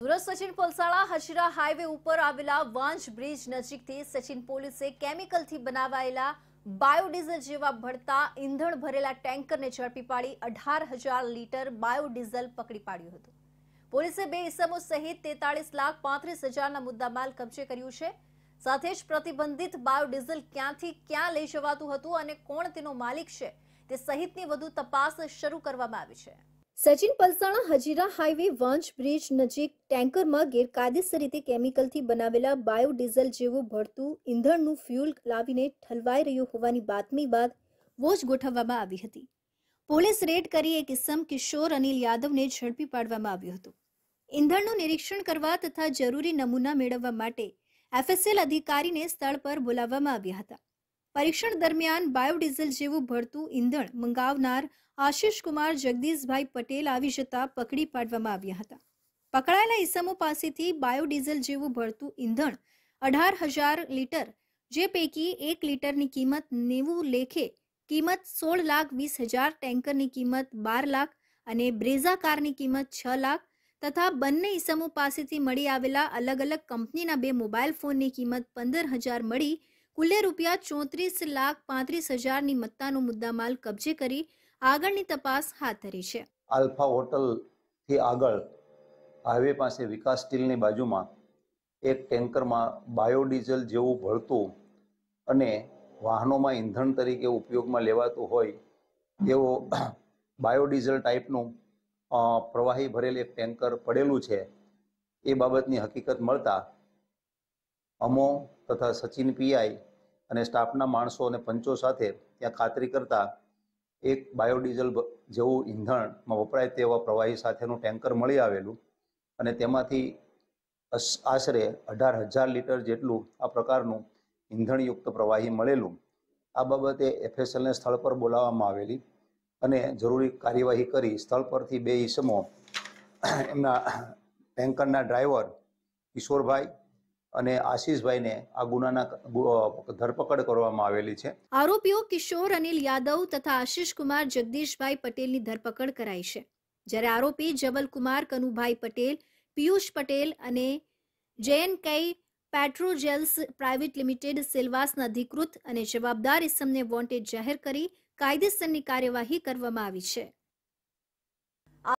Surat Sachin Palsana Hazira highway ઉપર આવેલા Vanz bridge નજીકથી સચિન પોલીસે કેમિકલથી બનાવાયેલા બાયોડીઝલ જેવા ભળતા ઈંધણ ભરેલા ટેન્કરને ઝડપી પાડી અઢાર હજાર લીટર બાયોડીઝલ પકડી પાડ્યું હતું. પોલીસે બે ઇસમો સહિત તેતાળીસ લાખ પાંત્રીસ હજારના મુદ્દામાલ કબજે કર્યું છે. સાથે જ પ્રતિબંધિત બાયોડીઝલ ક્યાંથી ક્યાં લઈ જવાતું હતું અને કોણ તેનો માલિક છે તે સહિતની વધુ તપાસ શરૂ કરવામાં આવી છે. સચિન પલસાણા હજીરા હાઈવે વાંચ બ્રિજ નજીક ટેન્કરમાં ગેરકાયદેસર રીતે કેમિકલથી બનાવેલા બાયોડીઝલ જેવું ભળતું ઈંધણનું ફ્યુલ લાવીને ઠલવાઈ રહ્યું હોવાની બાતમી બાદ વોચ ગોઠવવામાં આવી હતી. પોલીસ રેડ કરી એક ઇસમ કિશોર અનિલ યાદવને ઝડપી પાડવામાં આવ્યો હતો. ઈંધણનું નિરીક્ષણ કરવા તથા જરૂરી નમૂના મેળવવા માટે એફએસએલ અધિકારીને સ્થળ પર બોલાવવામાં આવ્યા હતા. પરીક્ષણ દરમિયાન બાયોડીઝલ જેવું ભળતું ઈંધણ મંગાવનાર આશિષ કુમાર, જગદીશભાઈ પટેલ આવી જતા પકડી પાડવામાં આવ્યા હતા. પકડાયેલા ઈસમો પાસેથી બાયોડીઝલ જેવું ભળતું ઈંધણ અઢાર હજાર લીટર, જે પૈકી એક લીટરની કિંમત નેવું લેખે કિંમત સોળ લાખ વીસ હજાર, ટેન્કરની કિંમત બાર લાખ અને બ્રેઝા કારની કિંમત છ લાખ તથા બંને ઈસમો પાસેથી મળી આવેલા અલગ અલગ કંપનીના બે મોબાઈલ ફોનની કિંમત પંદર હજાર મળી કુલ્લે રૂપિયા ચોત્રીસ લાખ પાંત્રીસ હજારની મત્તાનો મુદ્દામાલ કબજે કરી આગળની તપાસ હાથ ધરી છે. આલ્ફા હોટલથી આગળ હાઈવે પાસે વિકાસ સ્ટીલની બાજુમાં એક ટેન્કરમાં બાયોડીઝલ જેવું ભળતું અને વાહનોમાં ઈંધણ તરીકે ઉપયોગમાં લેવાતું હોય એવો બાયોડીઝલ ટાઈપનું પ્રવાહી ભરેલ એક ટેન્કર પડેલું છે. એ બાબતની હકીકત મળતા અમો તથા સચિન પીઆઈ અને સ્ટાફના માણસો અને પંચો સાથે ત્યાં ખાતરી કરતા એક બાયોડીઝલ જેવું ઈંધણમાં વપરાય તેવા પ્રવાહી સાથેનું ટેન્કર મળી આવેલું અને તેમાંથી આશરે અઢાર હજાર લીટર જેટલું આ પ્રકારનું ઈંધણયુક્ત પ્રવાહી મળેલું. આ બાબતે એફએસએલને સ્થળ પર બોલાવવામાં આવેલી અને જરૂરી કાર્યવાહી કરી સ્થળ પરથી બે ઈસમો એમના ટેન્કરના ડ્રાઈવર કિશોરભાઈ અને આશીષભાઈને આ ગુનાના ધરપકડ કરવામાં આવેલી છે. આરોપીઓ કિશોર, અનિલ યાદવ તથા આશિષ કુમાર જગદીશભાઈ પટેલની ધરપકડ કરાઈ છે. જ્યારે આરોપી જબલકુમાર કનુભાઈ પટેલ, પિયુષ પટેલ અને જેએન કઈ પેટ્રોજેલ્સ પ્રાઇવેટ લિમિટેડ સેલવાસના અધિકૃત અને જવાબદાર ઇસમને વોન્ટેડ જાહેર કરી કાયદેસરની કાર્યવાહી કરવામાં આવી છે.